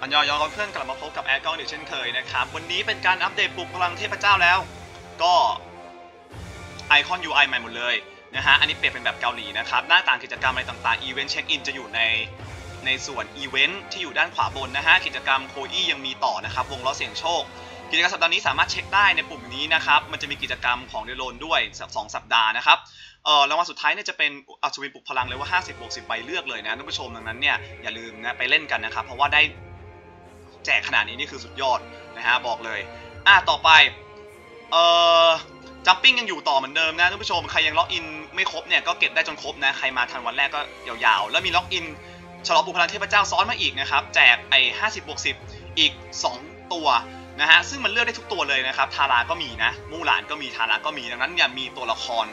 อันยอยอเพื่อนกลับมาพบกับแอดกล้องอีกเช่นเคยนะครับ วันนี้เป็นการอัปเดตปลุกพลังเทพเจ้าแล้ว ก็ไอคอน UI ใหม่หมดเลยนะฮะ อันนี้เปลี่ยนเป็นแบบเกาหลีนะครับ หน้าต่างกิจกรรมอะไรต่างๆอีเวนต์เช็คอินจะอยู่ในในส่วนอีเวนต์ที่อยู่ด้านขวาบนนะฮะ กิจกรรมโคอี้ยังมีต่อนะครับ วงล้อเสี่ยงโชค กิจกรรมสัปดาห์นี้สามารถเช็คได้ในปุ่มนี้นะครับ มันจะมีกิจกรรมของเดโลนด้วยสองสัปดาห์นะครับเออรางวัลสุดท้ายเนี่ยจะเป็นอัศวินปลุกพลังเลยว่า 50บวก10ใบเลือกเลยนะท่านผู้ชมดังนั้นเนี่ยอย่าลืมนะไปเล่นกันนะครับเพราะว่าได้ แจกขนาดนี้นี่คือสุดยอดนะฮะบอกเลย อะต่อไป เอ่อจัมปิ้งยังอยู่ต่อเหมือนเดิมนะท่านผู้ชม ใครยังล็อกอินไม่ครบเนี่ยก็เก็บได้จนครบนะ ใครมาทันวันแรกก็ยาวๆ แล้วมีล็อกอินฉลองปลุกพลังเทพเจ้าซ้อนมาอีกนะครับ แจกไอ้50บบวก10อีก 2 ตัวนะฮะ ซึ่งมันเลือกได้ทุกตัวเลยนะครับ ทาราก็มีนะ มู่หลานก็มี ทาราก็มี ดังนั้นอย่ามีตัวละคร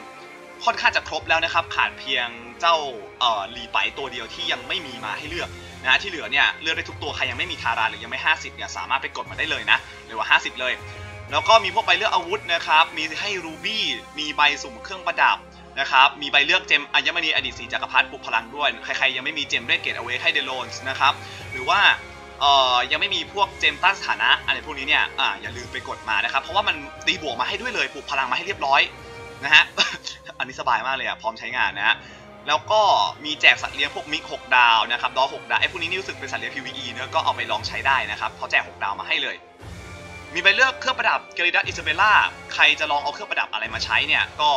ค่อนข้างจะครบแล้วนะครับ ขาดเพียงเจ้าเอ่อลีไปตัวเดียวที่ยังไม่มีมาให้เลือก นะฮะที่เหลือเนี่ยเลือกได้ทุกตัวใครยังไม่มีทาราหรือยังไม่ 50เนี่ยสามารถไปกดมาได้เลยนะหรือว่า 50 เลย แล้วก็มีพวกใบเลือกอาวุธนะครับมีให้รูบี้มีใบสุ่มเครื่องประดับนะครับมีใบเลือกเจมอัญมณีอดีตสีจักรพรรดิปลุกพลังด้วยใครๆยังไม่มีเจมเรดเกตเอาไว้ให้เดโลนส์นะครับหรือว่าเอ่อยังไม่มีพวกเจมต้านสถานะอะไรพวกนี้เนี่ยอ่าอย่าลืมไปกดมานะครับเพราะว่ามันตีบวกมาให้ด้วยเลยปลุกพลังมาให้เรียบร้อยนะฮะ อันนี้สบายมากเลยอะ พร้อมใช้งานนะฮะ แล้วก็มีแจกสัตว์เลี้ยงพวกมิก6ดาวนะครับดอ6ดาวไอ้พวกนี้นี่รู้สึกเป็นสัตว์เลี้ยง PVE เนอะก็เอาไปลองใช้ได้นะครับเขาแจก 6 ดาวมาให้เลย มีใบเลือกเครื่องประดับเกริดัสอิซาเบล่าใครจะลองเอาเครื่องประดับอะไรมาใช้เนี่ยก็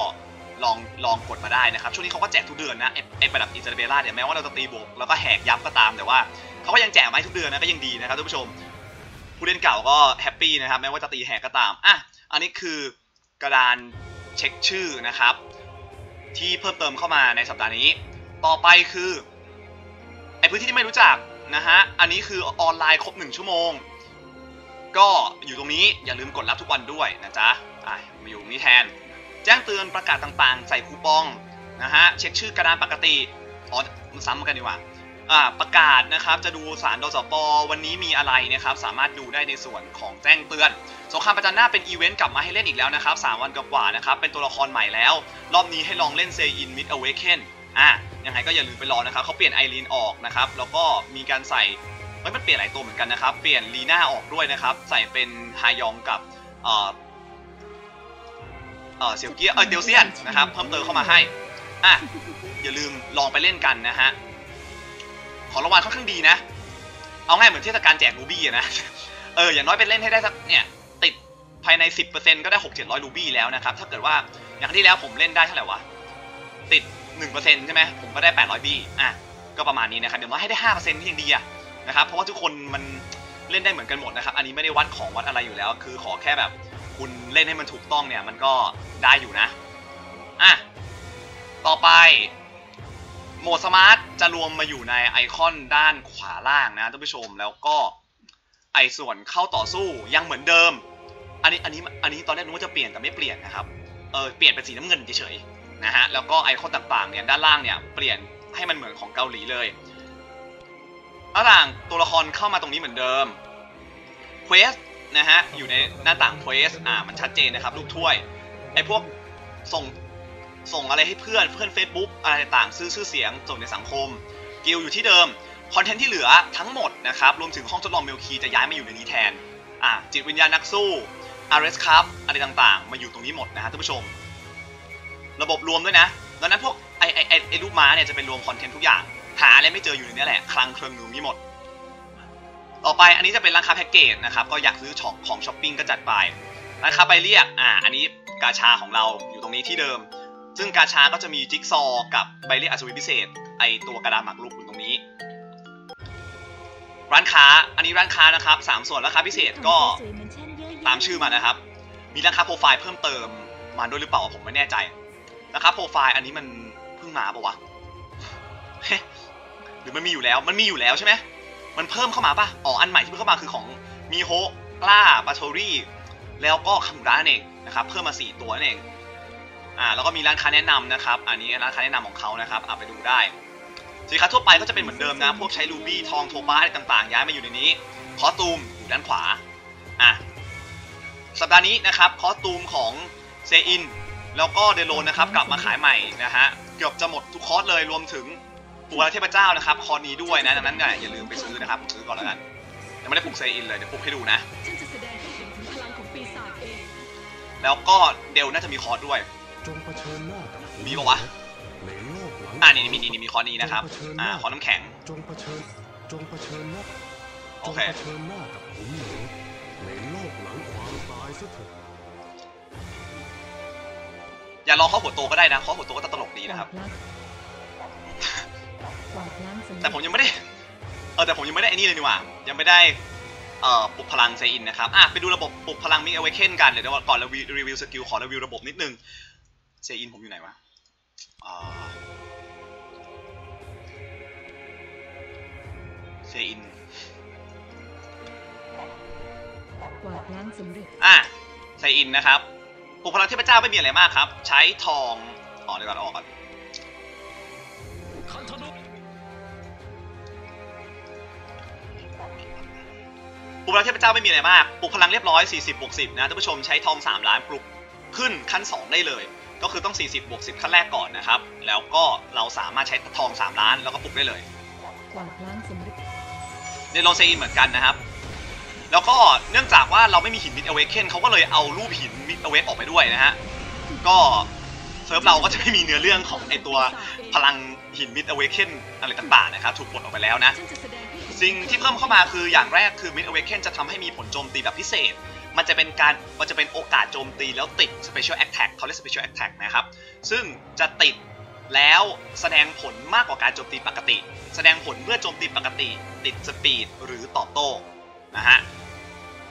ลองลองกดมาได้นะครับช่วงนี้เขาก็แจกทุกเดือนนะไอ้ประดับอิซาเบล่าเนี่ยแม้ว่าเราจะตีบวกแล้วก็แหกยับก็ตามแต่ว่าเขาก็ยังแจกมาให้ทุกเดือนนะก็ยังดีนะครับท่านผู้ชม ผู้เล่นเก่าก็แฮปปี้นะครับแม้ว่าจะตีแหกก็ตามอะอันนี้คือกระดานเช็คชื่อนะครับ ที่เพิ่มเติมเข้ามาในสัปดาห์นี้ ต่อไปคือไอพื้นที่ที่ไม่รู้จักนะฮะ อันนี้คือออนไลน์ครบ 1 ชั่วโมง ก็อยู่ตรงนี้อย่าลืมกดรับทุกวันด้วยนะจ๊ะอะมาอยู่นี้แทน แจ้งเตือนประกาศต่างๆ ใส่คูปองนะฮะ เช็คชื่อกระดานปกติอ๋อมันซ้ำกันดีกว่า ประกาศนะครับจะดูสารดสปวันนี้มีอะไรนะครับสามารถดูได้ในส่วนของแจ้งเตือนสงครามประจันหน้าเป็นอีเวนต์กลับมาให้เล่นอีกแล้วนะครับ3วันกว่าๆนะครับเป็นตัวละครใหม่แล้ว รอบนี้ให้ลองเล่นเซอินมิดอเวเคนอะยังไงก็อย่าลืมไปรอนะครับเขาเปลี่ยนไอรีนออกนะครับแล้วก็มีการใส่เฮ้ยมันเปลี่ยนหลายตัวเหมือนกันนะครับ เปลี่ยนลีน่าออกด้วยนะครับ ใส่เป็นฮายองกับเอ่อเอ่อเซียวเกียเออเดียวเซียนนะครับ เพิ่มเติมเข้ามาให้อะอย่าลืมลองไปเล่นกันนะฮะ ของรางวัลค่อนข้างดีนะ เอาง่ายเหมือนเทศกาลแจกรูบี้อะนะ เอออย่างน้อยไปเล่นให้ได้สักเนี่ยติดภายใน 10%ก็ได้ 6 700รูบี้แล้วนะครับ ถ้าเกิดว่าอย่างที่แล้วผมเล่นได้เท่าไหร่วะ ติด 1%ใช่ไหมผมก็ได้ 800บี้อะก็ประมาณนี้นะครับเดี๋ยวน้อยให้ได้ 5%ที่ยังดีอะนะครับ เพราะว่าทุกคนมันเล่นได้เหมือนกันหมดนะครับ อันนี้ไม่ได้วัดของวัดอะไรอยู่แล้ว คือขอแค่แบบคุณเล่นให้มันถูกต้องเนี่ยมันก็ได้อยู่นะ อะ ต่อไป โหมด smart จะรวมมาอยู่ในไอคอนด้านขวาล่างนะท่านผู้ชมแล้วก็ไอ้ส่วนเข้าต่อสู้ยังเหมือนเดิม อันนี้อันนี้อันนี้ตอนแรกนึกว่าจะเปลี่ยนแต่ไม่เปลี่ยนนะครับเออเปลี่ยนเป็นสีน้ำเงินเฉยๆนะฮะแล้วก็ไอคอนต่างๆเนี่ยด้านล่างเนี่ยเปลี่ยนให้มันเหมือนของเกาหลีเลยหน้าต่างตัวละครเข้ามาตรงนี้เหมือนเดิมquest นะฮะอยู่ในหน้าต่าง quest อ่ามันชัดเจนนะครับลูกถ้วยไอพวกส่ง ส่งอะไรให้เพื่อนเพื่อน Facebook อะไรต่างซื้อชื่อเสียงส่งในสังคม กิลอยู่ที่เดิมคอนเทนต์ที่เหลือทั้งหมดนะครับรวมถึงห้องทดลองเมลคีจะย้ายมาอยู่ในนี้แทนอะจิตวิญญาณนักสู้ RS ครับอะไรต่างๆ มาอยู่ตรงนี้หมดนะฮะท่านผู้ชม ระบบรวมด้วยนะดังนั้นพวกไอไอไอไอรูปม้าเนี่ยจะเป็นรวมคอนเทนต์ทุกอย่าง หาอะไรไม่เจออยู่ในนี้แหละคลังเครื่องอยู่นี้หมด ต่อไปอันนี้จะเป็นร้านค้าแพ็กเกจนะครับก็อยากซื้อของของช้อปปิ้งก็จัดไปร้านค้าใบเรียกอ่าอันนี้กาชาของเราอยู่ตรงนี้ที่เดิม ซึ่งกาชาก็จะมีจิ๊กซอว์กับใบเรียกอัศวินพิเศษ ไอตัวกระดานหมากรุกอยู่ตรงนี้ ร้านค้าอันนี้ร้านค้านะครับสามส่วนราคาพิเศษก็ตามชื่อมานะครับ มีราคาโปรไฟล์เพิ่มเติมมาด้วยหรือเปล่าผมไม่แน่ใจราคาโปรไฟล์อันนี้มันเพิ่งมาปะวะหรือมันมีอยู่แล้วมันมีอยู่แล้วใช่ไหมมันเพิ่มเข้ามาปะอ๋ออันใหม่ที่เพิ่มเข้ามาคือของมีโฮกล้าบาโทรี่แล้วก็คามูระนั่นเองนะครับเพิ่มมา 4 ตัวนั่นเอง อ่าแล้วก็มีร้านค้าแนะนำนะครับ อันนี้ร้านค้าแนะนำของเขานะครับเอาไปดูได้สินค้าทั่วไปก็จะเป็นเหมือนเดิมนะ พวกใช้รูบี้ทองโทบ้าอะไรต่างๆ ย้ายมาอยู่ในนี้ costume อยู่ด้านขวาอะสัปดาห์นี้นะครับ costume ของเซอินแล้วก็เดโลนนะครับกลับมาขายใหม่นะฮะเกือบจะหมดทุก cos เลยรวมถึงปูราเทพเจ้านะครับ cos นี้ด้วยนะดังนั้นเนี่ยอย่าลืมไปซื้อนะครับผมซื้อก่อนแล้วกันยังไม่ได้ปลุกเซอินเลยเดี๋ยวปลุกให้ดูนะฉันจะแสดงให้เห็นถึงพลังของปีศาจเองแล้วก็เดลน่าจะมี cos ด้วย จงเผชิญหน้ากับมีปะวะในโลกหลังอ่านี่มีนี่นี่มี cos นี้นะครับ อ่า cos น้ำแข็ง จงเผชิญจงเผชิญหน้าโอจงเค เผชิญหน้ากับผมเหนือในโลกหลังความตายซะเถอะอย่ารอข้อหัวโตก็ได้นะข้อหัวโตก็จะตลกดีนะครับ กวาดล้างกวาดล้างสำเร็จแต่ผมยังไม่ได้ เออแต่ผมยังไม่ได้ไอ้นี่เลยนี่หว่า ยังไม่ได้ เอ่อปลุกพลังเซอินนะครับ อะไปดูระบบปลุกพลัง mid awaken กัน เดี๋ยวก่อนรีวิวรีวิว skill ขอรีวิวระบบนิดนึง เซอินผมอยู่ไหนวะอ่าเซอินกวาดล้างสำเร็จอะเซอินนะครับปลุกพลังเทพเจ้าไม่มีอะไรมากครับ ใช้ทองอ๋อเดี๋ยวก่อนออกก่อนปลุกพลังเทพเจ้าไม่มีอะไรมากปลุกพลังเรียบร้อย 40บวก10นะท่านผู้ชมใช้ทอง3ล้านปลุกขึ้นขั้น 2 ได้เลย ก็คือต้อง 40 บวก 10 ขั้นแรกก่อนนะครับ แล้วก็เราสามารถใช้ทอง 3 ล้านแล้วก็ปลุกได้เลยกวาดล้างสำเร็จในโลเซอินเหมือนกันนะครับ แล้วก็เนื่องจากว่าเราไม่มีหิน mid awaken เขาก็เลยเอารูปหิน mid awaken ออกไปด้วยนะฮะ ก็เซิร์ฟเราก็จะไม่มีเนื้อเรื่องของไอตัวพลังหิน mid awaken อะไรต่างๆนะครับถูกปลดออกไปแล้วนะฉันจะแสดงให้เห็นสิ่งที่เพิ่มเข้ามาคืออย่างแรกคือ Mid Awaken จะทำให้มีผลโจมตีแบบพิเศษ มันจะเป็นการมันจะเป็นโอกาสโจมตีแล้วติด Special Attack เขาเรียก Special Attack นะครับ ซึ่งจะติดแล้วแสดงผลมากกว่าการโจมตีปกติ แสดงผลเมื่อโจมตีปกติ ติดสปีดหรือตอบโต้นะฮะ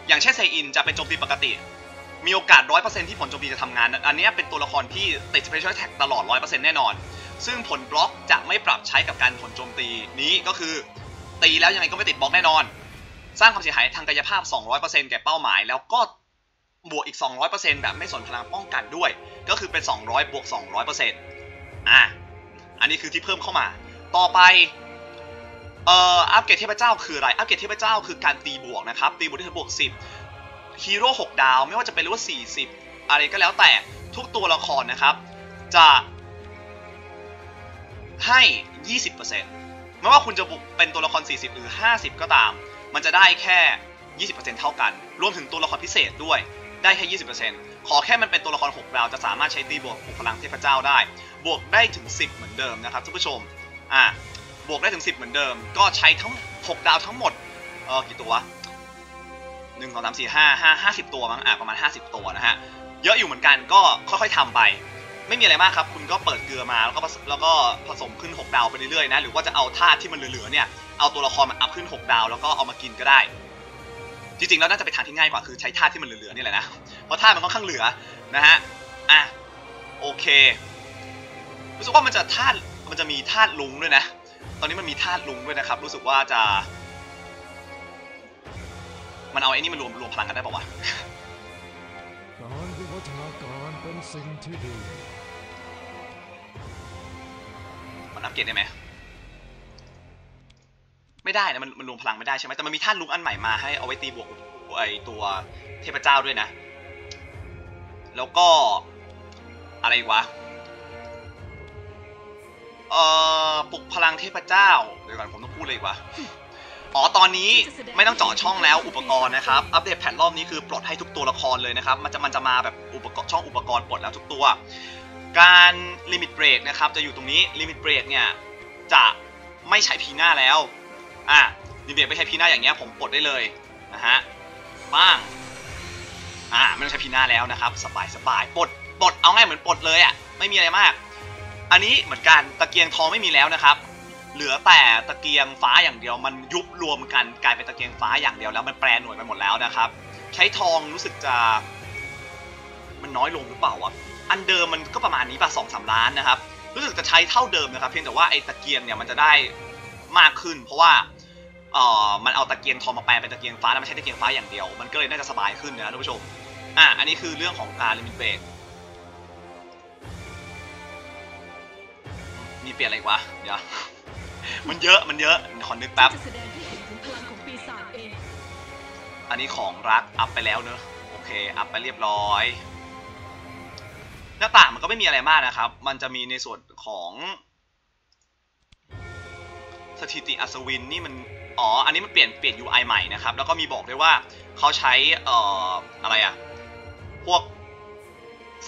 อย่างเช่นไซอินจะเป็นโจมตีปกติ มีโอกาส 100%ที่ผลโจมตีจะทำงาน อันนี้เป็นตัวละครที่ติด Special Attack ตลอด 100%แน่นอน ซึ่งผลบล็อกจะไม่ปรับใช้กับการผลโจมตีนี้ก็คือ ตีแล้วยังไงก็ไม่ติดบล็อกแน่นอน สร้างความเสียหายทางกายภาพ 200%แก่เป้าหมาย แล้วก็บวกอีก 200%แบบไม่สนพลังป้องกันด้วย ก็คือเป็น 200 บวก 200%อะ อันนี้คือที่เพิ่มเข้ามา ต่อไป เอ่อ อัปเกรดเทพเจ้าคืออะไร อัปเกรดเทพเจ้าคือการตีบวกนะครับ ตีบวกได้ถึงบวก 10 ฮีโร่6ดาว ไม่ว่าจะเป็นหรือว่า40 อะไรก็แล้วแต่ทุกตัวละครนะครับ จะให้ 20%ไม่ว่าคุณจะบุกเป็นตัวละคร 40 หรือ 50 ก็ตาม มันจะได้แค่ 20%เท่ากัน รวมถึงตัวละครพิเศษด้วย ได้แค่ 20%ขอแค่มันเป็นตัวละคร 6 ดาว จะสามารถใช้ตีบวกปลุกพลังเทพเจ้าได้ บวกได้ถึง 10 เหมือนเดิมนะครับท่านผู้ชม อะ บวกได้ถึง 10 เหมือนเดิม ก็ใช้ทั้ง 6 ดาวทั้งหมด เออกี่ตัวหนึ่งสองสามสี่ห้าห้าห้าสิบตัวมั้ง อะประมาณ 50 ตัวนะฮะ เยอะอยู่เหมือนกัน ก็ค่อยๆทำไปไม่มีอะไรมากครับ คุณก็เปิดเกลือมาแล้วก็แล้วก็ผสมขึ้น 6 ดาวไปเรื่อยๆนะ หรือว่าจะเอาธาตุที่มันเหลือๆเนี่ย เอาตัวละครมันอัพขึ้น 6 ดาว แล้วก็เอามากินก็ได้ จริงๆแล้วน่าจะเป็นทางที่ง่ายกว่าคือใช้ธาตุที่มันเหลือๆนี่แหละนะ เพราะธาตุมันค่อนข้างเหลือนะฮะ อะ โอเค รู้สึกว่ามันจะธาตุมันจะมีธาตุลุงด้วยนะ ตอนนี้มันมีธาตุลุงด้วยนะครับ รู้สึกว่าจะ มันเอาไอ้นี่มารวมรวมพลังกันได้ปะวะการวิวัฒนาการเป็นสิ่งที่ดี มันอัปเกรดได้ไหม ไม่ได้นะมันมันรวมพลังไม่ได้ใช่ไหมแต่มันมีธาตุลุกอันใหม่มาให้เอาไว้ตีบวกไอตัวเทพเจ้าด้วยนะ แล้วก็อะไรอีกวะเอ่อปลุกพลังเทพเจ้าเดี๋ยวก่อนผมต้องพูดเลยอีกวะอ๋อตอนนี้ไม่ต้องเจาะช่องแล้วอุปกรณ์นะครับ อัปเดต patch รอบนี้คือปลดให้ทุกตัวละครเลยนะครับ มันจะมันจะมาแบบอุปกรณ์ช่องอุปกรณ์ปลดแล้วทุกตัว การ limit break นะครับจะอยู่ตรงนี้ limit break เนี่ยจะไม่ใช้พีหน้าแล้ว อะ limit break ไม่ใช้พีหน้าอย่างเงี้ยผมปลดได้เลยนะฮะป้างอ่าไม่ต้องใช้พีหน้าแล้วนะครับ สบายสบายปลดปลดเอาง่ายเหมือนปลดเลยอะไม่มีอะไรมาก อันนี้เหมือนกันตะเกียงทองไม่มีแล้วนะครับ เหลือแต่ตะเกียงฟ้าอย่างเดียวมันยุบรวมกันกลายเป็นตะเกียงฟ้าอย่างเดียวแล้วมันแปรหน่วยไปหมดแล้วนะครับ ใช้ทองรู้สึกจะมันน้อยลงหรือเปล่าวะอันเดิมมันก็ประมาณนี้ป่ะสองสามล้านนะครับ รู้สึกจะใช้เท่าเดิมนะครับ เพียงแต่ว่าไอ้ตะเกียงเนี่ยมันจะได้มากขึ้น เพราะว่า เอ่อมันเอาตะเกียงทองมาแปลเป็นตะเกียงฟ้าแล้วไม่ใช่ตะเกียงฟ้าอย่างเดียว มันก็เลยน่าจะสบายขึ้นนะท่านผู้ชมอะอันนี้คือเรื่องของการลิมิตเบรกมีเปลี่ยนอะไรอีกวะเดี๋ยวมันเยอะมันเยอะขอนึกแป๊บจะแสดงให้เห็นถึงพลังของปีศาจเองอันนี้ของรักอัพไปแล้วเนอะโอเคอัพไปเรียบร้อย หน้าต่างมันก็ไม่มีอะไรมากนะครับ มันจะมีในส่วนของสถิติอัศวินนี่มัน อ๋อ อันนี้มันเปลี่ยนเปลี่ยน UI ใหม่นะครับ แล้วก็มีบอกด้วยว่าเขาใช้เอ่ออะไรอะพวก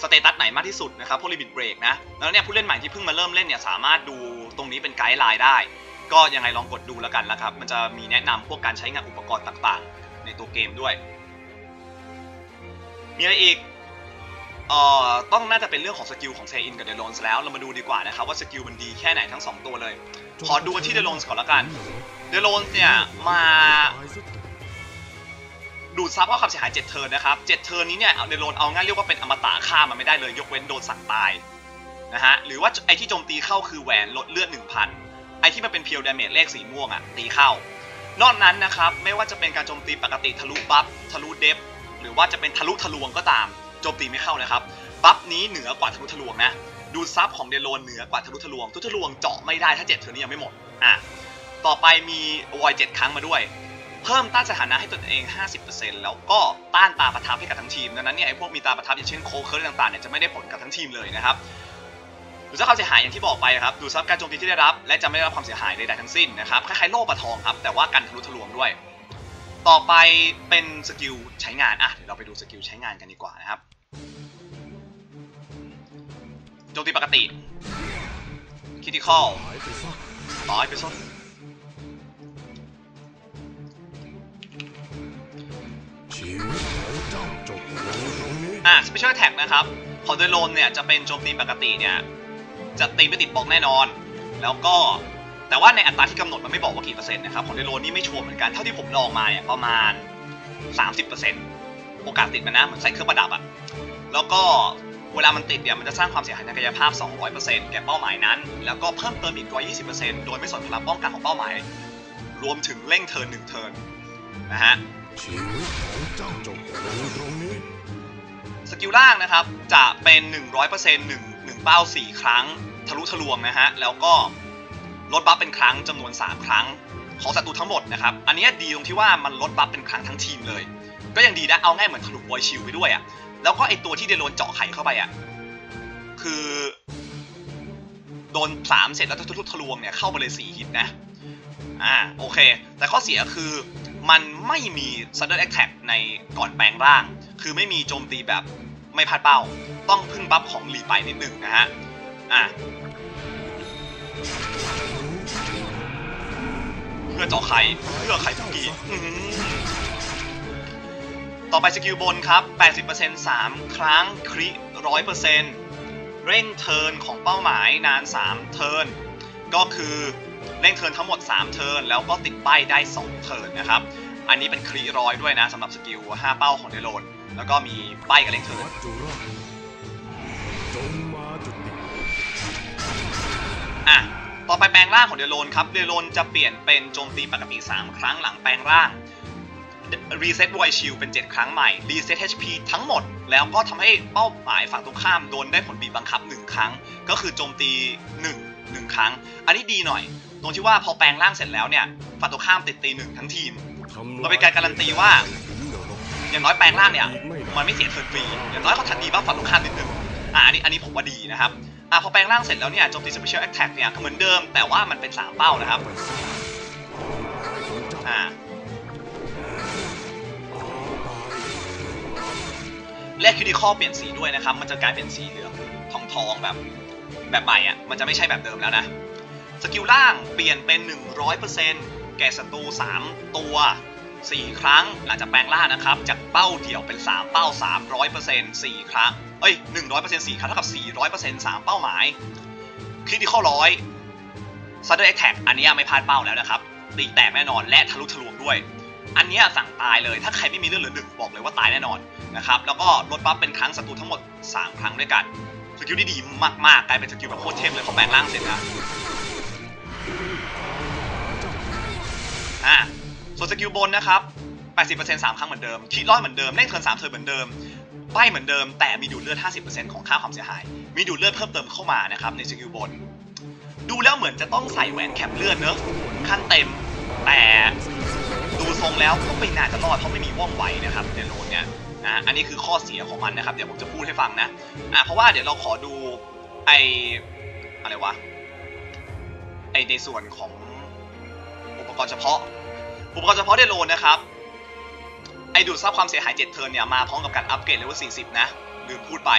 status ไหนมากที่สุดนะครับ พวก limit break นะ แล้วเนี่ยผู้เล่นใหม่ที่เพิ่งมาเริ่มเล่นเนี่ยสามารถดูตรงนี้เป็น guideline ได้ ก็ยังไงลองกดดูแล้วกันนะครับ มันจะมีแนะนำพวกการใช้งานอุปกรณ์ต่างๆ ในตัวเกมด้วย มีอะไรอีกเอ่อต้องน่าจะเป็นเรื่องของ skill ของเซอินกับเดลอนส์แล้ว เรามาดูดีกว่านะครับว่า skill มันดีแค่ไหนทั้งสองตัวเลย ขอดูที่เดลอนส์ก่อนละกัน เดลอนส์เนี่ยมาดูดซับว่าความเสียหาย7 turn นะครับ7 turn นี้เนี่ยเดลอนส์เอาง่ายเรียกว่าเป็นอมตะฆ่ามันไม่ได้เลย ยกเว้นโดนสั่งตายนะฮะหรือว่าไอที่โจมตีเข้าคือแหวนลดเลือด1,000 ไอที่มันเป็น pure damage เลขสีม่วงอะตีเข้านอกนั้นนะครับไม่ว่าจะเป็นการโจมตีปกติทะลุ buff ทะลุ def หรือว่าจะเป็นทะลุทะลวงก็ตามโจมตีไม่เข้านะครับ buff นี้เหนือกว่าทะลุทะลวงนะดูดซับของเดลอนส์เหนือกว่าทะลุทะลวงทะลุทะลวงเจาะไม่ได้ถ้า7 turn นี้ยังไม่หมดอะ ต่อไปมีวอย7ครั้งมาด้วย เพิ่มต้านสถานะให้ตนเอง 50%แล้วก็ต้านตาประทับให้กับทั้งทีม ดังนั้นเนี่ยไอ้พวกมีตาประทับอย่างเช่นโคเคิร์ต่างๆเนี่ยจะไม่ได้ผลกับทั้งทีมเลยนะครับดูดซับความเสียหายอย่างที่บอกไปครับ ดูดซับการโจมตีที่ได้รับ และจะไม่ได้รับความเสียหายใดๆทั้งสิ้นนะครับ คล้ายๆโล่ปะทองครับ แต่ว่ากันทะลุทะลวงด้วย ต่อไปเป็น skill ใช้งานอะเดี๋ยวเราไปดู skill ใช้งานกันดีกว่านะครับ โจมตีปกติคิติคอลหายไปซะต่อไปซะชีวิต องเจ้าจบลงตรงนี้อะ Special Attack นะครับของเดโลนเนี่ยจะเป็นโจมตีปกติเนี่ยจะตีไม่ติดบล็อกแน่นอน แล้วก็แต่ว่าในอัตราที่กำหนดมันไม่บอกว่ากี่เปอร์เซ็นต์นะครับของเดโลนนี่ไม่ชัวร์เหมือนกันเท่าที่ผมลองมาเนี่ยประมาณ 30%โอกาสติดมันนะเหมือนใส่เครื่องประดับอะแล้วก็เวลามันติดเนี่ยมันจะสร้างความเสียหายทางกายภาพ 200%แก่เป้าหมายนั้น แล้วก็เพิ่มเติมอีก 120%โดยไม่สนพลังป้องกันของเป้าหมาย รวมถึงเร่ง turn หนึ่ง turn นะฮะ ชีวิตของเจ้าจบลงตรงนี้ skill ล่างนะครับจะเป็น 100% 1 1เป้า4 ครั้ง ทะลุทะลวงนะฮะ แล้วก็ลด buff เป็นครั้งจำนวน 3 ครั้ง ของศัตรูทั้งหมดนะครับ อันนี้ดีตรงที่ว่ามันลด buff เป็นครั้งทั้งทีมเลย ก็ยังดีนะ เอาง่ายเหมือนทะลุบอยชิลไปด้วยอะ่ะ แล้วก็ไอตัวที่เดโรนเจาะไข่เข้าไปอะ่ะ คือ โดน 3 เสร็จแล้วทะลุทะลวงเนี่ยเข้าไปเลย4ฮิตนะ อ่าโอเค แต่ข้อเสียคือ มันไม่มี Sudden Attack ในก่อนแปลงร่าง คือไม่มีโจมตีแบบไม่พลาดเป้า ต้องพึ่งบัฟของหลีไปนิดหนึ่งนะฮะ อะ เพื่อเจาะไข่เพื่อไข่ทุกกีอื้อหือต่อไปสกิลบนครับ 80% 3 ครั้งคริ100%เร่งเทิร์นของเป้าหมายนาน 3 เทิร์น ก็คือ เร่งเทิร์นทั้งหมด 3 เทิร์นแล้วก็ติดใบได้ 2 เทิร์นนะครับ อันนี้เป็นครีร้อยด้วยนะสำหรับสกิล 5 เป้าของเดโรนแล้วก็มีใบกับเร่งเทิร์นอะต่อไปแปลงร่างของเดลอนส์ครับ เดลอนส์จะเปลี่ยนเป็นโจมตีปกติ 3 ครั้งหลังแปลงร่างรีเซ็ต void shield เป็น 7 ครั้งใหม่ รีเซ็ต HP ทั้งหมด แล้วก็ทำให้เป้าหมายฝั่งตรงข้ามโดนได้ผลบีบบังคับ 1 ครั้ง ก็คือโจมตี 1 1 ครั้ง อันนี้ดีหน่อย ตรงที่ว่าพอแปลงร่างเสร็จแล้วเนี่ยฝั่งตรงข้ามติดตีหนึ่งทั้งทีมทำลยมันเป็นการการันตีว่าถึงนรกอย่างน้อยแปลงร่างเนี่ยอีกไม่มันไม่เสีย turn ฟรีอย่างน้อยเขาทันดีบ้างฝั่งตรงข้ามนิดนึงอะอันนี้อันนี้ผมว่าดีนะครับอะพอแปลงร่างเสร็จแล้วเนี่ยโจมตี Special Attack เนี่ยก็เหมือนเดิมแต่ว่ามันเป็น3เป้านะครับของเจ้าอ่าแลกคิวดิคอเปลี่ยนสีด้วยนะครับ มันจะกลายเป็นสีเหลืองทองทองๆแบบแบบใหม่อะ มันจะไม่ใช่แบบเดิมแล้วนะ สกิลล่างเปลี่ยนเป็น 100%แก่ศัตรู 3 ตัว 4 ครั้งหลังจากแปลงร่างนะครับ จากเป้าเดี่ยวเป็น 3 เป้า 300% 4 ครั้ง เอ้ย 100% 4 ครั้งเท่ากับ 400% 3 เป้าหมาย critical ร้อย Sudden Attack อันนี้ไม่พลาดเป้าแล้วนะครับตีแตกแน่นอนและทะลุทะลวงด้วย อันนี้สั่งตายเลยถ้าใครไม่มีเลือดเหลือหนึ่งบอกเลยว่าตายแน่นอนนะครับแล้วก็ลด buff เป็นครั้งศัตรูทั้งหมด 3 ครั้งด้วยกันสกิลที่ดีมากๆกลายเป็นสกิลแบบโคตรเทพเลยเขาแปลงร่างเสร็จนะ อ่าส่วนสกิลบนนะครับ 80% 3 ครั้งเหมือนเดิม crit ร้อยเหมือนเดิมลด turn 3 turn เหมือนเดิมใบเหมือนเดิม แต่มีดูดเลือด 50%ของค่าความเสียหาย มีดูดเลือดเพิ่มเติมเข้ามานะครับในสกิลบน ดูแล้วเหมือนจะต้องใส่แหวน cap เลือดเนอะขั้นเต็ม แต่ดูทรงแล้วก็ไม่น่าจะรอดเพราะไม่มีว่องไวนะครับเดโลนเนี่ยนะอันนี้คือข้อเสียของมันนะครับ เดี๋ยวผมจะพูดให้ฟังนะอะเพราะว่าเดี๋ยวเราขอดูไออะไรวะไอในส่วนของ รณ์เฉพาะ อุปกรณ์เฉพาะเดโลนนะครับ ไอดูดซับความเสียหาย 7 turn เนี่ยมาพร้อมกับการอัปเกรดเลเวล40 นะลืมพูดไป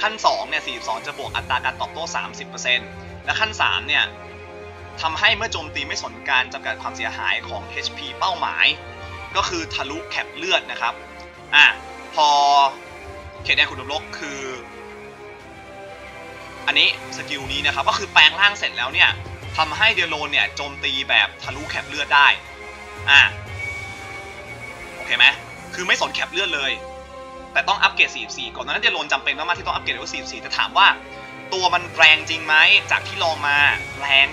ขั้น2เนี่ย42 จะบวกอัตราการตอบโต้ 30%และขั้น 3 เนี่ยทำให้เมื่อโจมตีไม่สนการจำกัดความเสียหายของ HP เป้าหมาย ก็คือทะลุ cap เลือดนะครับอะพอเขตแดนขุนนรกคือ อันนี้สกิลนี้นะครับ ก็คือแปลงร่างเสร็จแล้วเนี่ย ทำให้เดโลนเนี่ยโจมตีแบบทะลุ cap เลือดได้ อะโอเคไหมคือไม่สน cap เลือดเลย แต่ต้องอัปเกรด 44 ก่อนนานั้นเดโลนจำเป็นมากๆที่ต้องอัปเกรดเลเวล44 แต่ถามว่าตัวมันแรงจริงไหมจากที่ลองมาแรง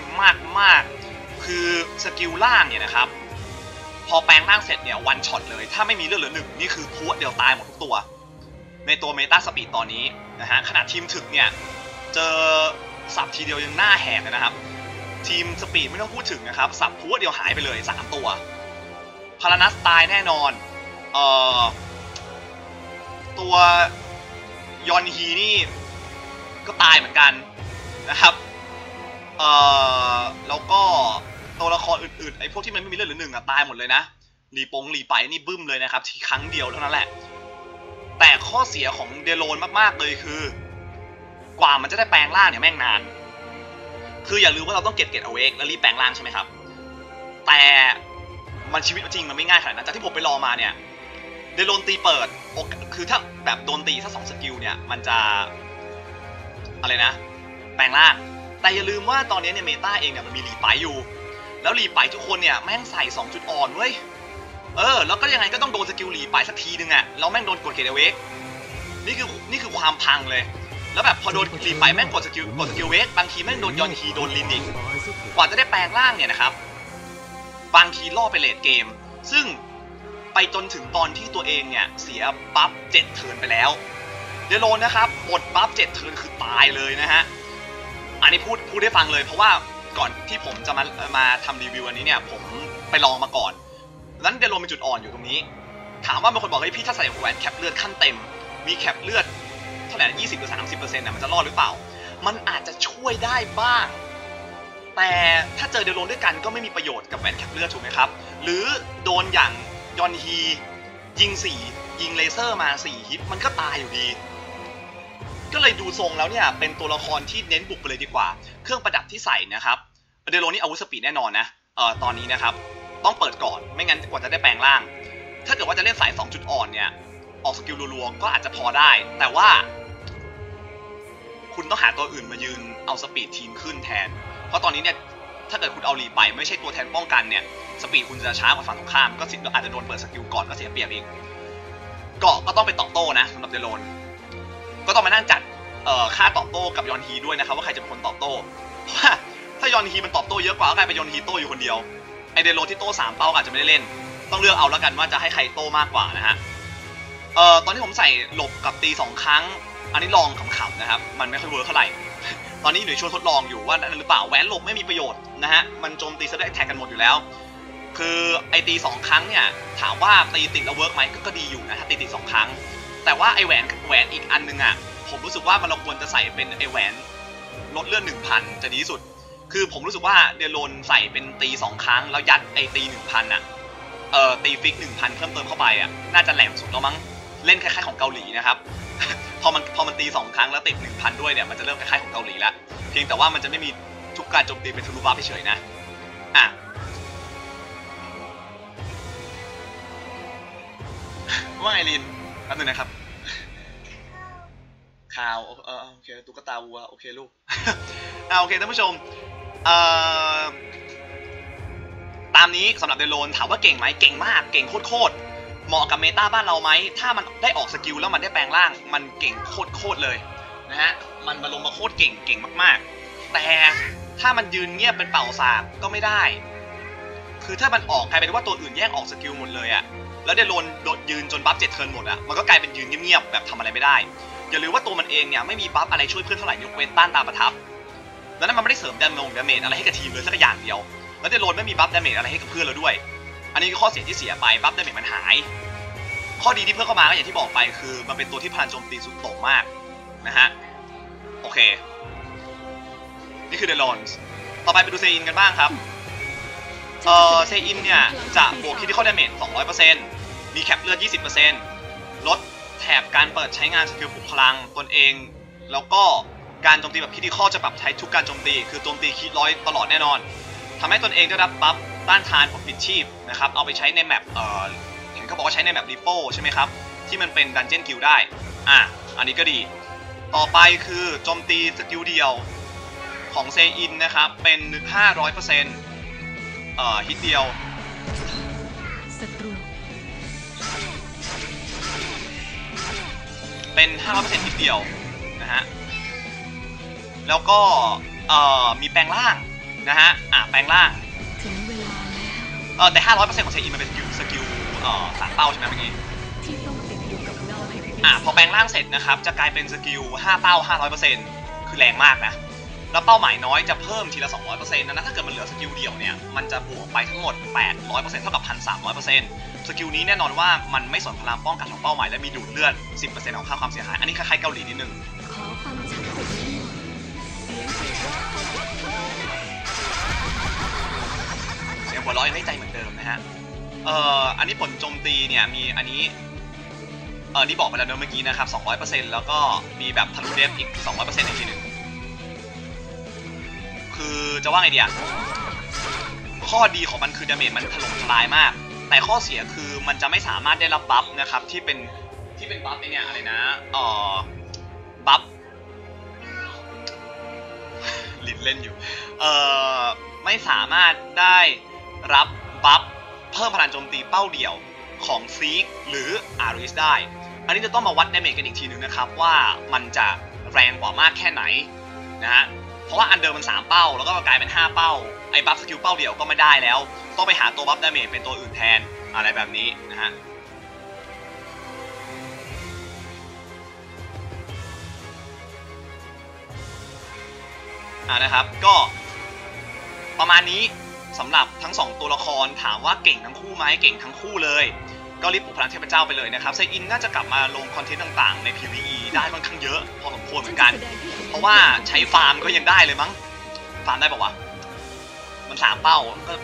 มากๆ คือสกิลล่างเนี่ยนะครับ พอแปลงร่างเสร็จเนี่ย one shot เลย ถ้าไม่มีเลือดเหลือหนึ่งนี่คือผัวะเดียวตายหมดทุกตัว ในตัวเมตาสปีดตอนนี้นะฮะขนาดทีมถึกเนี่ย เจอสับทีเดียวยังหน้าแหกเลยนะครับ ทีมสปีดไม่ต้องพูดถึงนะครับ สับพัวเดียวหายไปเลย 3 ตัว พารานัสตายแน่นอน เอ่อ ตัวยอนฮีนี่ก็ตายเหมือนกันนะครับ เอ่อ แล้วก็ตัวละครอื่นๆ ไอ้พวกที่มันไม่มีเลือดเหลือหนึ่งอะตายหมดเลยนะรีปงรีไปนี่บึ้มเลยนะครับทีครั้งเดียวเท่านั้นแหละ แต่ข้อเสียของเดโลนมากๆเลยคือ กว่ามันจะได้แปลงร่างเนี่ยแม่งนาน คืออย่าลืมว่าเราต้องเก็บเกตเอาเวกแล้วรีบแปลงร่างใช่ไหมครับ แต่มันชีวิตจริงมันไม่ง่ายขนาดนั้นจากที่ผมไปรอมาเนี่ยเดโลนตีเปิดอกคือถ้าแบบโดนตีถ้าสองสกิลเนี่ย มันจะ อะไรนะ แปลงร่าง แต่อย่าลืมว่าตอนนี้เนี่ย meta เองเนี่ยมันมีรีไปอยู่ แล้วรีไปทุกคนเนี่ยแม่งใส่2จุดอ่อนเว้ย เออ แล้วก็ยังไงก็ต้องโดนสกิลรีไปสักทีนึงอะแล้วแม่งโดนกดเกตเอาเวกนี่คือนี่คือความพังเลย แล้วแบบพอโดนรีไปแม่งกดสกิลกดสกิล awake บางทีแม่งโดนยอนฮีโดนลินอีกตายซะเถอะกว่าจะได้แปลงร่างเนี่ยนะครับ บางทีล่อไป late game ซึ่งไปจนถึงตอนที่ตัวเองเนี่ยเสีย buff เจ็ด turn ไปแล้วเดโลนนะครับหมด buff เจ็ด turn คือตายเลยนะฮะอันนี้พูดพูดให้ฟังเลย เพราะว่าก่อนที่ผมจะมามาทำรีวิวอันนี้เนี่ย ผมไปลองมาก่อนนั้นเดโลนเป็นจุดอ่อนอยู่ตรงนี้ ถามว่าบางคนบอกเฮ้ยพี่ถ้าใส่แหวน cap เลือดขั้นเต็ม มี cap เลือด เท่าไหร่ยี่สิบหรือสามสิบเปอร์เซ็นต์นะมันจะรอดหรือเปล่า มันอาจจะช่วยได้บ้าง แต่ถ้าเจอเดโลนด้วยกันก็ไม่มีประโยชน์กับแหวน cap เลือดถูกไหมครับ หรือโดนอย่างยอนฮี ยิงสี่ยิงเลเซอร์มาสี่ฮิตมันก็ตายอยู่ดี ก็เลยดูทรงแล้วเนี่ยเป็นตัวละครที่เน้นบุกไปเลยดีกว่า เครื่องประดับที่ใส่นะครับเดโลนนี่อาวุธ speed แน่นอนนะเอ่อตอนนี้นะครับต้องเปิดก่อนไม่งั้นกว่าจะได้แปลงร่าง ถ้าเกิดว่าจะเล่นสาย 2 จุดอ่อนเนี่ย ออกสกิลรัวๆก็อาจจะพอได้ แต่ว่า คุณต้องหาตัวอื่นมายืนเอา speed ทีมขึ้นแทน เพราะตอนนี้เนี่ยถ้าเกิดคุณเอาลีไปไม่ใช่ตัวแทนป้องกันเนี่ย speed คุณจะช้ากว่าฝั่งตรงข้ามก็สิอาจจะโดนเปิดสกิลก่อนก็เสียเปรียบองก็ก็ต้องไปตอบโต้นะสำหรับเดโลนก็ต้องมานั่งจัดเอ่อค่าตอบโต้กับยอนฮีด้วยนะครับว่าใครจะเป็นคนตอบโต้เพราะว่าถ้ายอนฮีมันตอบโต้เยอะกว่าก็กลายเป็นยอนฮีโต้อยู่คนเดียวไอเดโลนที่โต้สามเป้าอาจจะไม่ได้เล่น ต้องเลือกเอาแล้วกันว่าจะให้ใครโต้มากกว่านะฮะเอ่อตอนที่ผมใส่หลบกับตีสองครั้ง อันนี้ลองขำๆนะครับ มันไม่ค่อย work เท่าไหร่ ตอนนี้อยู่ในช่วงทดลองอยู่ว่านั่นหรือเปล่าแหวนหลบไม่มีประโยชน์นะฮะ มันโจมตี Sudden Attack กันหมดอยู่แล้ว คือไอตีสองครั้งเนี่ยถามว่าตีติดแล้ว work ไหมก็ก็ดีอยู่นะถ้าตีติดสองครั้ง แต่ว่าไอแหวนแหวนอีกอันนึงอะผมรู้สึกว่ามันเราควรจะใส่เป็นไอแหวนลดเลือดหนึ่งพันจะดีที่สุด คือผมรู้สึกว่าเดโลนใส่เป็นตีสองครั้งแล้วยัดไอตีหนึ่งพันอะเอ่อตี fix หนึ่งพันเพิ่มเติมเข้าไปอะน่าจะแจ่มสุดแล้วมั้งเล่นคล้ายๆของเกาหลีนะครับ พอมันพอมันตีสองครั้งแล้วติดหนึ่งพันด้วยเนี่ยมันจะเริ่มคล้ายๆของเกาหลีแล้วเพียงแต่ว่ามันจะไม่มีทุกการโจมตีเป็นทะลุ buff เฉยนะอะว่าไงลินแป๊บนึงนะครับข่าวเออโอเคตุ๊กตาวัวโอเคลูกอ่าโอเคท่านผู้ชมเอ่อตามนี้สำหรับเดโลนถามว่าเก่งไหมเก่งมากเก่งโคตร เหมาะกับ meta บ้านเราไหม ถ้ามันได้ออกสกิลแล้วมันได้แปลงร่าง มันเก่งโคตรๆเลยนะฮะ มันมาลงมาโคตรเก่งเก่งมากๆ แต่ถ้ามันยืนเงียบเป็นเป่าสากก็ไม่ได้ คือถ้ามันออกกลายเป็นว่าตัวอื่นแย่งออก skill หมดเลยอะแล้วเดโลนโดนยืนจน buff เจ็ด turn หมดอะมันก็กลายเป็นยืนเงียบๆแบบทำอะไรไม่ได้ อย่าลืมว่าตัวมันเองเนี่ยไม่มี buff อะไรช่วยเพื่อนเท่าไหร่ยกเว้นต้านตราประทับ แล้วนั่นมันไม่ได้เสริมดามง damage อะไรให้กับทีมเลยสักอย่างเดียว แล้วเดโลนไม่มี buff damage อะไรให้กับเพื่อนเราด้วย อันนี้คือข้อเสียที่เสียไป buff damage มันหาย ข้อดีที่เพิ่มเข้ามาก็อย่างที่บอกไปคือมันเป็นตัวที่พลังโจมตีสุดโต่งมากนะฮะโอเค นี่คือเดโรนส์ต่อไปไปดูเซอินกันบ้างครับเเออเซอินเนี่ยจะบวก critical damage 200%มี cap เลือด 20%ลดแถบการเปิดใช้งาน skill ปลุกพลังตนเอง แล้วก็การโจมตีแบบ critical จะปรับใช้ทุกการโจมตี คือโจมตี crit ร้อยตลอดแน่นอนทำให้ตนเองได้รับ buff ต้านทานปลิดชีพนะครับเอาไปใช้ใน map เออเห็นเขาบอกว่าใช้ใน map ริโป้ใช่ไหมครับ ที่มันเป็น dungeon guild ได้อะอันนี้ก็ดี ต่อไปคือโจมตี skill เดียวของเซอินนะครับ เป็น 500%เอ่อฮิตเดียวศัตรูเป็น 500%ฮิตเดียวนะฮะแล้วก็เอ่อมีแปลงร่างนะฮะอะแปลงร่างถึงเวลา เออแล้วเปออแต่500%ของเซอินมันเป็น skill skill เอ่อสามเป้าใช่ไหมเมื่อกี้อะพอแปลงร่างเสร็จนะครับจะกลายเป็น skill 5เป้า500%คือแรงมากนะแล้วเป้าหมายน้อยจะเพิ่มทีละ 200%นะนะถ้าเกิดมันเหลือ skill เดียวเนี่ย มันจะบวกไปทั้งหมด 800%เท่ากับ 1,300% skill นี้แน่นอนว่ามันไม่สนพลังป้องกันของเป้าหมายและมีดูดเลือด 10%ของค่าความเสียหาย อันนี้คล้ายๆเกาหลีนิดนึง หัวเราะยังได้ใจเหมือนเดิมนะฮะเอ่ออันนี้ผลโจมตีเนี่ยมีอันนี้เออนี่บอกไปแล้วเนอะเมื่อกี้นะครับ 200%แล้วก็มีแบบทะลุ def อีก 200%อีกทีหนึ่ง คือจะว่าไงดีอะข้อดีของมันคือ damage มันถล่มทลายมาก แต่ข้อเสียคือมันจะไม่สามารถได้รับ buff นะครับที่เป็นที่เป็น buff เนี่ยอะไรนะเอ่อ buff ลิ้นเล่นอยู่ เอ่อไม่สามารถได้ รับ buff เพิ่มพลังโจมตีเป้าเดี่ยวของซีกหรืออาริสได้ อันนี้จะต้องมาวัด damage กันอีกทีนึงนะครับ ว่ามันจะแรงกว่ามากแค่ไหนนะฮะเพราะว่าอันเดิมมัน 3 เป้า แล้วก็กลายเป็น 5 เป้า ไอ้ buff skill เป้าเดี่ยวก็ไม่ได้แล้ว ต้องไปหาตัว buff damage เป็นตัวอื่นแทนอะไรแบบนี้นะฮะอ่านะครับก็ประมาณนี้ สำหรับทั้ง 2 ตัวละครถามว่าเก่งทั้งคู่ไหมเก่งทั้งคู่เลย ก็รีบปลุกพลังเทพเจ้าไปเลยนะครับเซอินน่าจะกลับมาลง content ต่างๆใน PVE ได้ค่อนข้างเยอะพอสมควรเหมือนกัน เพราะว่าใช้ฟาร์มก็ยังได้เลยมั้งฟาร์มได้ปะวะมันสามเป้าก็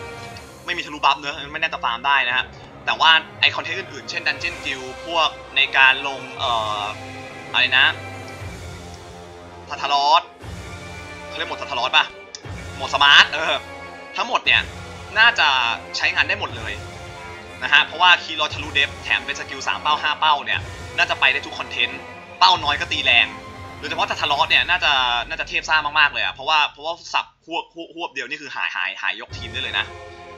ไม่มีทะลุ buff เนอะไม่น่าจะฟาร์มได้นะฮะแต่ว่าไอ content อื่นๆ เช่น dungeon guild พวกในการลงเอ่ออะไรนะทาร์ทารอสเขาเรียกโหมดทาร์ทารอสป่ะโหมด smart เออ ทั้งหมดเนี่ยน่าจะใช้งานได้หมดเลยนะฮะเพราะว่า crit ร้อยทะลุ def แถมเป็น skill 3เป้า 5 เป้าเนี่ยน่าจะไปได้ทุก content เป้าน้อยก็ตีแรงโดยเฉพาะทาร์ทารอสเนี่ยน่าจะน่าจะเทพซ่ามากๆเลยอะเพราะว่าเพราะว่าสับหวบหวบหวบเดียวนี่คือหายหายหายยกทีมได้เลยนะ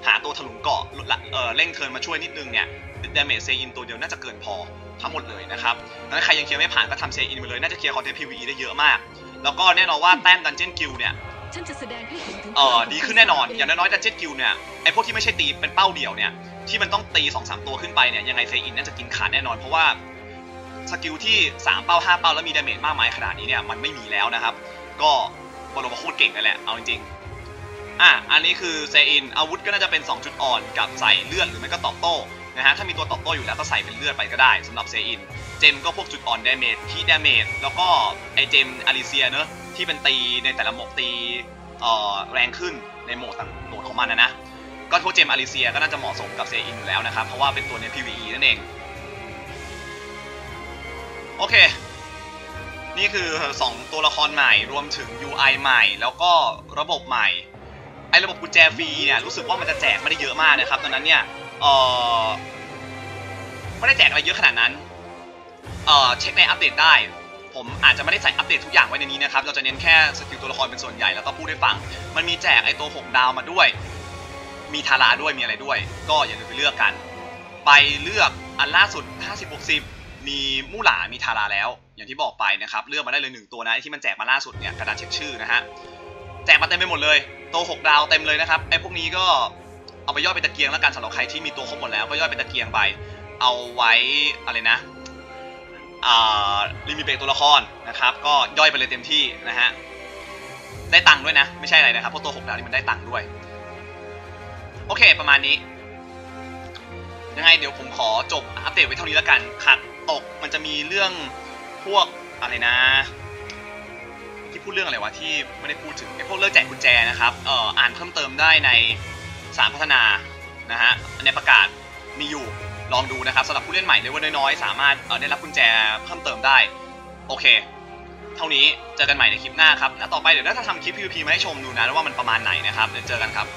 หาตัวทะลุเกราะละเออเร่ง turn มาช่วยนิดนึงเนี่ย damage เซอินตัวเดียวน่าจะเกินพอทั้งหมดเลยนะครับดังนั้นใครยังเคลียร์ไม่ผ่านก็ทำเซอินไปเลย น่าจะเคลียร์คอนเทนต์ PVE ได้เยอะมาก แล้วก็แน่นอนว่าแต้ม dungeon guild เนี่ย ฉันจะแสดงให้เห็นถึงเออพลังขงดีขึ้นแน่นอนปีศจอย่างน้อยๆ dungeon guild เนี่ยไอพวกที่ไม่ใช่ตีเป็นเป้าเดี่ยวเนี่ยที่มันต้องตี2อสตัวขึ้นไปเนี่ยยังไงเซอินน่าจะกินขาดแน่นอน เพราะว่า skill ที่ 3 เป้า 5 เป้าแล้วมี damage มากมายขนาดนี้เนี่ยมันไม่มีแล้วนะครับ ก็บอกว่าโคตรเก่งเลยแหละเอาจริงๆอะอันนี้คือเซอินอาวุธก็น่าจะเป็น 2 จุดอ่อนกับใส่เลือดหรือไม่ก็ตอบโต้ นะฮะถ้ามีตัวตอบโต้อยู่แล้วก็ใส่เป็นเลือดไปก็ได้สำหรับเซอิน gem ก็พวกจุดอ่อน damage crit damage แล้วก็ไอ gem อาริเซียเนอะที่เป็นตีในแต่ละโหมดตีแรงขึ้นในโหมดต่างโหมดของมันนะนะก็พวกเจมอาริเซียก็น่าจะเหมาะสมกับเซอินอยู่แล้วนะครับ เพราะว่าเป็นตัวใน PVE นั่นเอง โอเค นี่คือ 2 ตัวละครใหม่รวมถึง UI ใหม่ แล้วก็ระบบใหม่ไอ้ระบบกุญแจฟรีเนี่ยรู้สึกว่ามันจะแจกไม่ได้เยอะมากนะครับดังนั้นเนี่ย เออไม่ได้แจกอะไรเยอะขนาดนั้นเอ่อเช็คในอัปเดตได้ ผมอาจจะไม่ได้ใส่อัปเดตทุกอย่างไว้ในนี้นะครับ เราจะเน้นแค่ skill ตัวละครเป็นส่วนใหญ่แล้วก็พูดให้ฟัง มันมีแจกไอตัว6ดาวมาด้วย มีทาราด้วยมีอะไรด้วย ก็อย่าลืมไปเลือกกัน ไปเลือกอันล่าสุด 50-60 มีมู่หลามีทาราแล้ว อย่างที่บอกไปนะครับ เลือกมาได้เลยหนึ่งตัวนะไอที่มันแจกมาล่าสุดเนี่ยกระดาษเช็คชื่อนะฮะแจกมาเต็มไปหมดเลยตัว6ดาวเต็มเลยนะครับไอพวกนี้ก็ เอาไปย่อยเป็นตะเกียงแล้วกันสำหรับใครที่มีตัวครบหมดแล้วก็ย่อยเป็นตะเกียงไป เอาไว้อะไรนะอ่าลิมิเบรกตัวละครนะครับ ก็ย่อยไปเลยเต็มที่นะฮะได้ตังค์ด้วยนะ ไม่ใช่อะไรนะครับเพราะตัว6ดาวนี่มันได้ตังค์ด้วย โอเคประมาณนี้ ยังไงเดี๋ยวผมขอจบอัปเดตไว้เท่านี้แล้วกันขัดตกมันจะมีเรื่องพวกอะไรนะ ที่พูดเรื่องอะไรวะที่ไม่ได้พูดถึงไอ้พวกเลิกแจกกุญแจนะครับเอ่ออ่านเพิ่มเติมได้ใน สารพัฒนานะฮะในประกาศมีอยู่ลองดูนะครับสำหรับผู้เล่นใหม่เลเวลน้อยๆ สามารถเอ่อได้รับกุญแจเพิ่มเติมได้ โอเค เท่านี้เจอกันใหม่ในคลิปหน้าครับ แล้วต่อไปเดี๋ยวเราจะทำคลิป PVP มาให้ชมดูนะว่ามันประมาณไหนนะครับเดี๋ยวเจอกันครับ